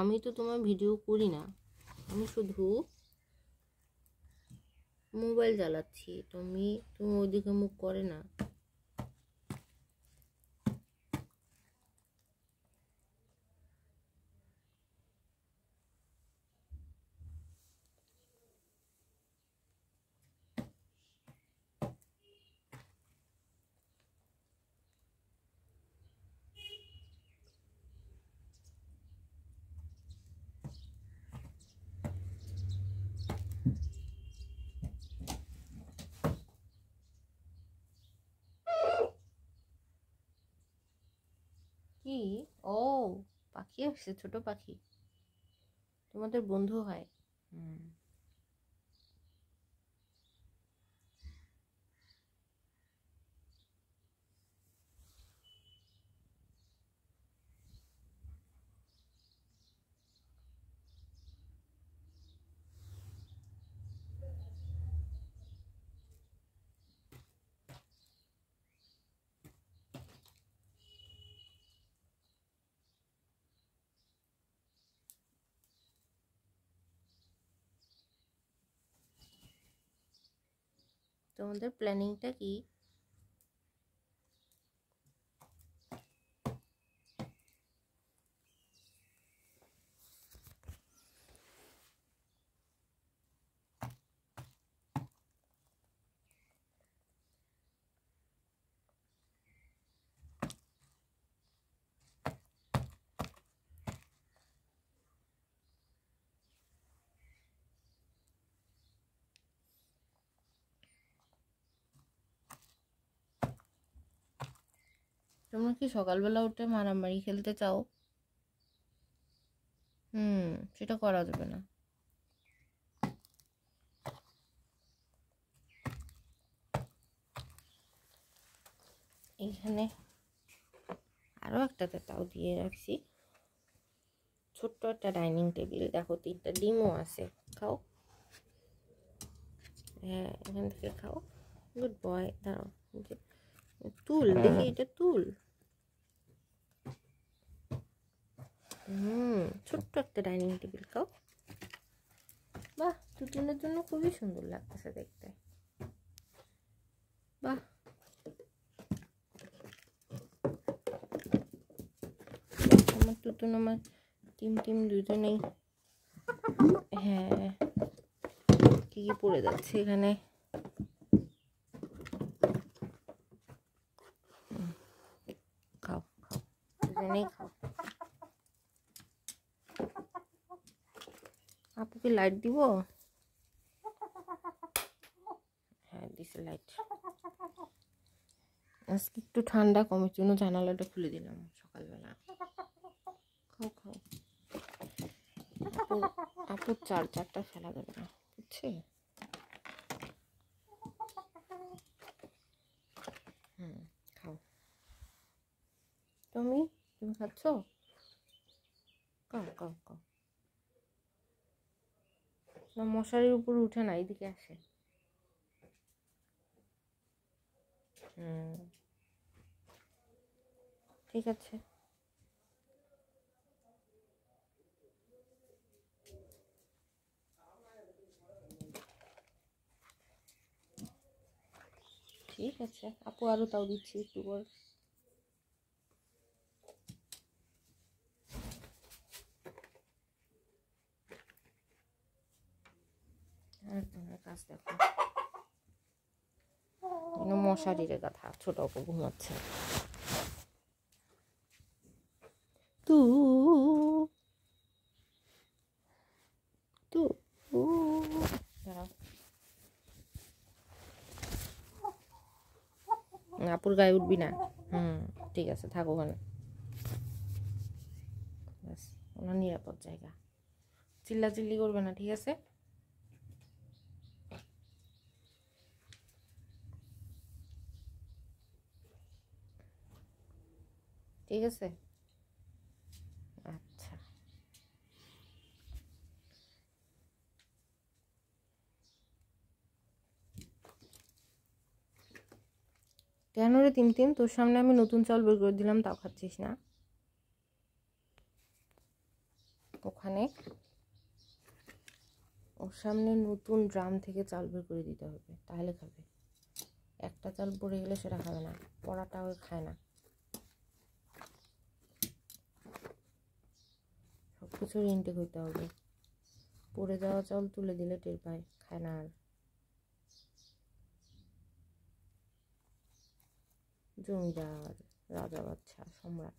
আমি তো তোমার ভিডিও করি না। আমি শুধু মোবাইল চালাচ্ছি তুমি তুমি ওইদিকে মুখ করে না। কি ও পাখি আসছে ছোট পাখি। তোমাদের বন্ধু হয়। হুম। তোমাদের প্ল্যানিংটা কি তোমরা কি সকালবেলা উঠে মারামারি খেলতে চাও? হুম, সেটা করা যাবে না। এইখানে আরও একটাতে তাও দিয়ে রাখছি। ছোট্ট একটা ডাইনিং টেবিল, দেখো তিনটা ডিমও আছে, খাও। হ্যাঁ এখান থেকে খাও। গুড বয়, দাঁড়াও তুল দেখি এটা তুল। হুম ছোট্ট একটা ডাইনিং টেবিল খাও। বাহ টুটুনের জন্য খুবই সুন্দর লাগতেছে দেখতে। বাহ। আমার টুটুন আমার টিম টিম দুজনেই হ্যাঁ কি কি পড়ে যাচ্ছে এখানে খাও খাও দুজনেই খাও। আপুকে লাইট দিব? হ্যাঁ দিছে লাইট আজকে একটু ঠান্ডা কমের জন্য জানালাটা খুলে দিলাম সকালবেলা। খাও খাও। আপু আপুর চার, চারটা ফেলা যাবে না, বুঝছে? হুম, খাও। তুমি? তুমি খাচ্ছ মশারির উপর উঠে না এদিকে আসে। ঠিক আছে। ঠিক আছে। আপু আরও তাও দিচ্ছি একটু পর। কাজ দেখো মশারির গাথা ছোট অপু ঘুমাচ্ছে। তু তু আপুর গায়ে উঠবি না? হুম, ঠিক আছে, থাকো ওখানে। ওনার নিরাপদ জায়গা। চিল্লা চিল্লি করবে না, ঠিক আছে? ঠিক আছে? আচ্ছা। কেন রে তিন তিন তোর সামনে আমি নতুন চাল বের করে দিলাম, তাও খাচ্ছিস না? ওখানে ওর সামনে নতুন ড্রাম থেকে চাল বের করে দিতে হবে, তাহলে খাবে। একটা চাল পড়ে গেলে সেটা খাবে না, পড়াটা ওই খায় না। কিছুর ইনটেক হইতে হবে। পড়ে যাওয়া চাল তুলে দিলে টের পায়, খায় না আর। জমিদার রাজা বাচ্চা সম্রাট।